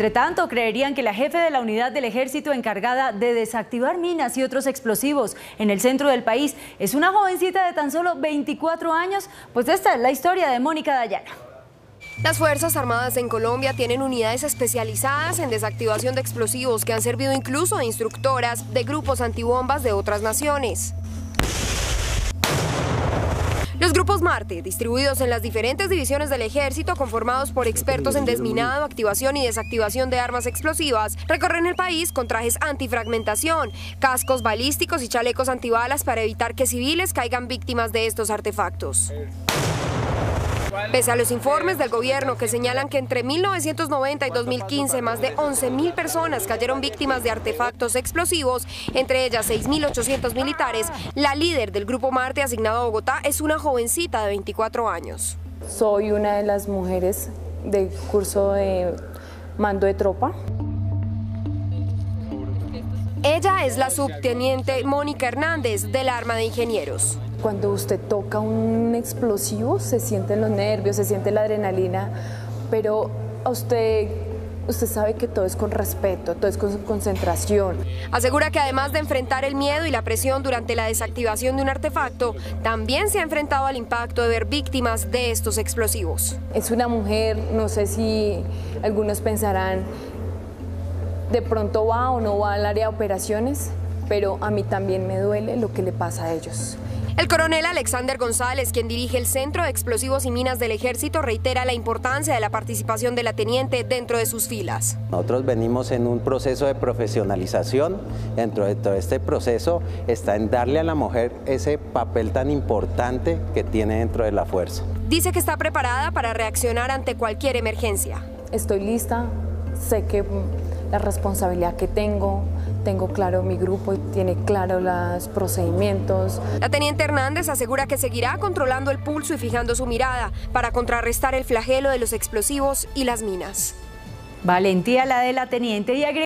Entre tanto, creerían que la jefe de la unidad del ejército encargada de desactivar minas y otros explosivos en el centro del país es una jovencita de tan solo 24 años. Pues esta es la historia de Mónica Dayana. Las Fuerzas Armadas en Colombia tienen unidades especializadas en desactivación de explosivos que han servido incluso de instructoras de grupos antibombas de otras naciones. Los grupos Marte, distribuidos en las diferentes divisiones del ejército, conformados por expertos en desminado, activación y desactivación de armas explosivas, recorren el país con trajes antifragmentación, cascos balísticos y chalecos antibalas para evitar que civiles caigan víctimas de estos artefactos. Pese a los informes del gobierno que señalan que entre 1990 y 2015 más de 11.000 personas cayeron víctimas de artefactos explosivos, entre ellas 6.800 militares, la líder del Grupo Marte asignado a Bogotá es una jovencita de 24 años. Soy una de las mujeres del curso de mando de tropa. Ella es la subteniente Mónica Hernández del Arma de Ingenieros. Cuando usted toca un explosivo se sienten los nervios, se siente la adrenalina, pero a usted usted sabe que todo es con respeto, todo es con concentración. Asegura que además de enfrentar el miedo y la presión durante la desactivación de un artefacto, también se ha enfrentado al impacto de ver víctimas de estos explosivos. Es una mujer, no sé si algunos pensarán, de pronto va o no va al área de operaciones, pero a mí también me duele lo que le pasa a ellos. El coronel Alexander González, quien dirige el Centro de Explosivos y Minas del Ejército, reitera la importancia de la participación de la teniente dentro de sus filas. Nosotros venimos en un proceso de profesionalización. Dentro de todo este proceso está en darle a la mujer ese papel tan importante que tiene dentro de la fuerza. Dice que está preparada para reaccionar ante cualquier emergencia. Estoy lista, sé que la responsabilidad que tengo, tengo claro mi grupo y tiene claro los procedimientos. La teniente Hernández asegura que seguirá controlando el pulso y fijando su mirada para contrarrestar el flagelo de los explosivos y las minas. Valentía la de la teniente y